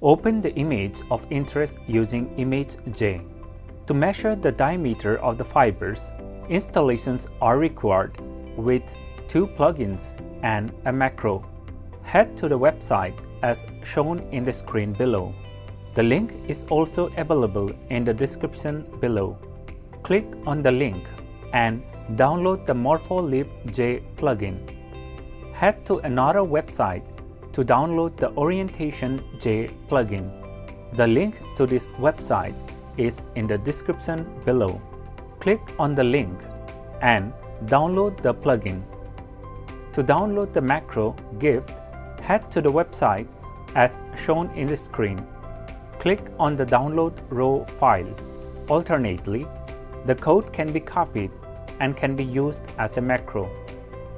Open the image of interest using ImageJ. To measure the diameter of the fibers, installations are required with two plugins and a macro. Head to the website as shown in the screen below. The link is also available in the description below. Click on the link and download the MorphoLibJ plugin. Head to another website to download the Orientation J plugin. The link to this website is in the description below. Click on the link and download the plugin. To download the macro GIFT, head to the website as shown in the screen. Click on the download raw file. Alternately, the code can be copied and can be used as a macro.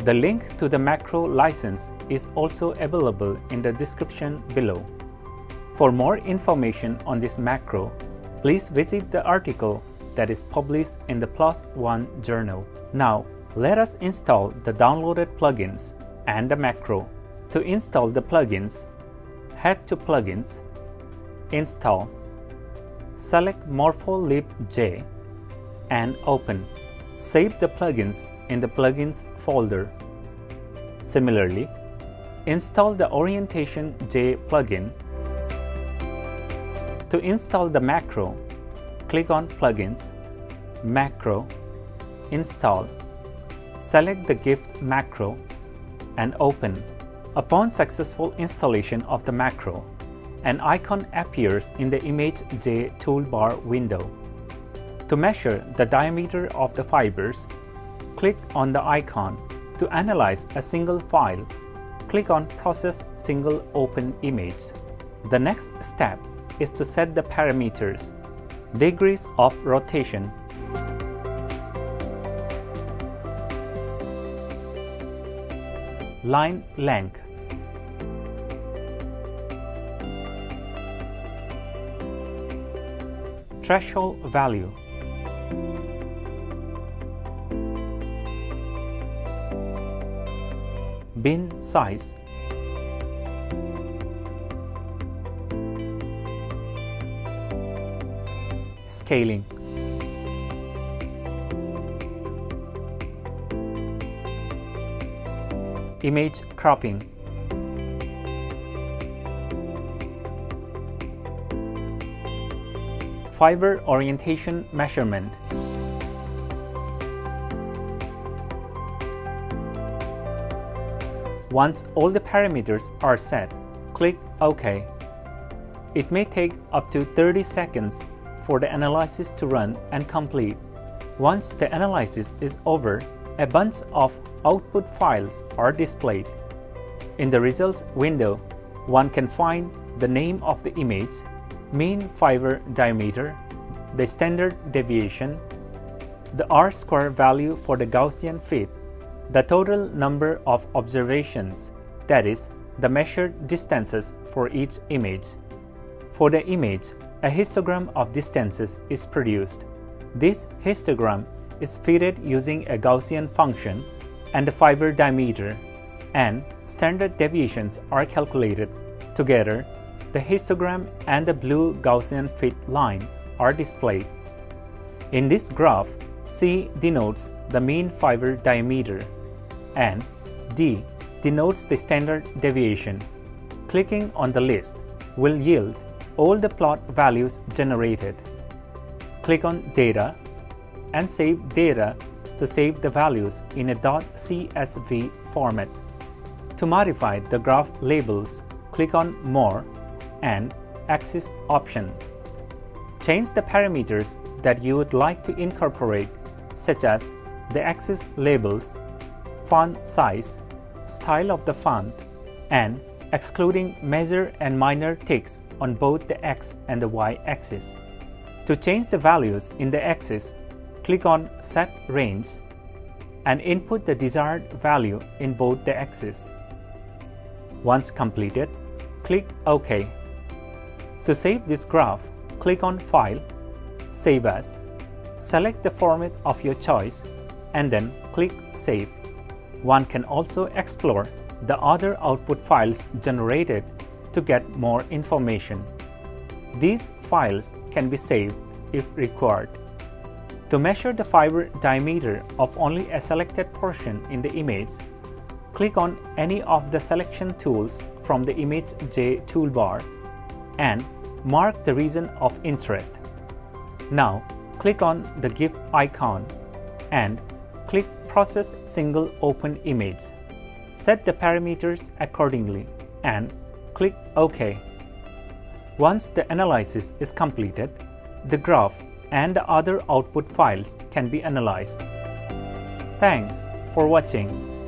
The link to the macro license is also available in the description below. For more information on this macro, please visit the article that is published in the PLOS ONE journal. Now, let us install the downloaded plugins and the macro. To install the plugins, head to Plugins, Install, select MorphoLib J and open. Save the plugins in the Plugins folder. Similarly, install the Orientation J plugin. To install the macro, click on Plugins, Macro, Install, select the GIFT macro and open. Upon successful installation of the macro, an icon appears in the Image J toolbar window. To measure the diameter of the fibers, click on the icon. To analyze a single file, click on Process Single Open Image. The next step is to set the parameters, degrees of rotation, line length, threshold value, bin size, scaling. Image cropping. Fiber orientation measurement. Once all the parameters are set, click OK. It may take up to 30 seconds for the analysis to run and complete. Once the analysis is over, a bunch of output files are displayed. In the results window, one can find the name of the image, mean fiber diameter, the standard deviation, the R-square value for the Gaussian fit, the total number of observations, that is, the measured distances for each image. For the image, a histogram of distances is produced. This histogram is fitted using a Gaussian function and the fiber diameter and standard deviations are calculated. Together, the histogram and the blue Gaussian fit line are displayed. In this graph, C denotes the mean fiber diameter and D denotes the standard deviation. Clicking on the list will yield all the plot values generated. Click on Data and save data to save the values in a .csv format. To modify the graph labels, click on More and Axis option. Change the parameters that you would like to incorporate, such as the axis labels, font size, style of the font, and excluding major and minor ticks on both the x and the y axis. To change the values in the axis, click on Set Range and input the desired value in both the axes. Once completed, click OK. To save this graph, click on File, Save As, select the format of your choice, and then click Save. One can also explore the other output files generated to get more information. These files can be saved if required. To measure the fiber diameter of only a selected portion in the image, click on any of the selection tools from the Image J toolbar and mark the region of interest. Now, click on the GIFT icon and click Process Single Open Image. Set the parameters accordingly and click OK. Once the analysis is completed, the graph and the other output files can be analyzed. Thanks for watching.